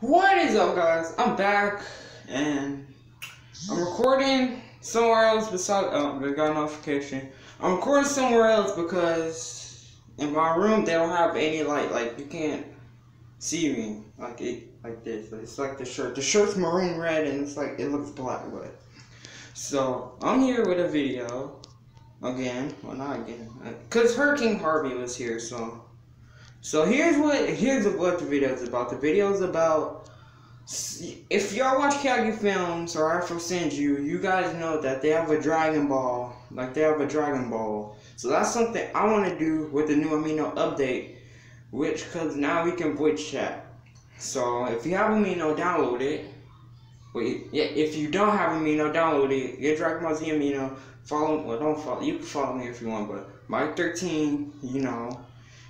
What is up, guys? I'm back, and I'm recording somewhere else besides. Oh, I got a notification. I'm recording somewhere else because in my room they don't have any light. Like you can't see me like it, like this. It's like the shirt. The shirt's maroon red, and it's like it looks black, but. So I'm here with a video again. Well, not again, uh, cause Hurricane Harvey was here, so. So here's what here's what the video is about. The video is about if y'all watch Kaggy Films or I Afro Senju, you you guys know that they have a Dragon Ball, like they have a Dragon Ball. So that's something I want to do with the new Amino update, which cause now we can voice chat. So if you have Amino, download it. Wait, yeah, if you don't have Amino, download it. Get Dragon Ball Z Amino. Follow, well, don't follow. You can follow me if you want, but Mike 13, you know.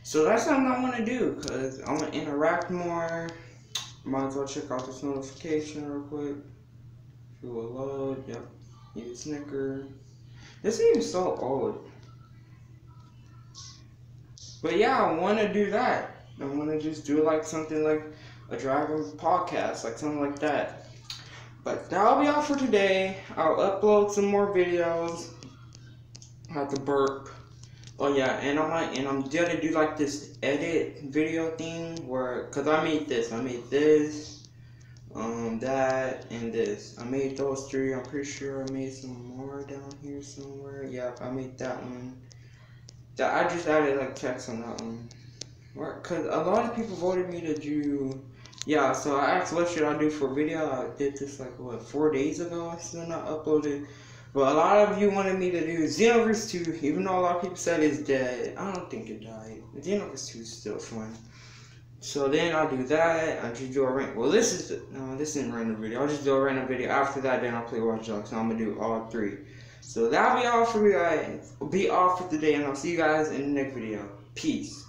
So that's something I want to do because I want to interact more. Might as well check out this notification real quick. It will load, yep. Need a snicker. This seems so old. But yeah, I want to do that. I want to just do like something like a Dragon podcast, like something like that. But that'll be all for today. I'll upload some more videos. I have to burp. Oh yeah, and I'm like, and I'm gonna do like this edit video thing where, cause I made this, I made this, um, that, and this. I made those three. I'm pretty sure I made some more down here somewhere. Yep, I made that one. That I just added like text on that one. Cause a lot of people voted me to do. Yeah, so I asked what should I do for video. I did this like what four days ago. I still not uploaded. But a lot of you wanted me to do Xenoverse 2, even though a lot of people said it's dead. I don't think it died. Xenoverse 2 is still fun. So then I'll do that. I'll just do a random. Well, this is no, this isn't a random video. I'll just do a random video. After that, then I'll play Watch Dogs. So I'm gonna do all three. So that'll be all for you guys. Be all for today, and I'll see you guys in the next video. Peace.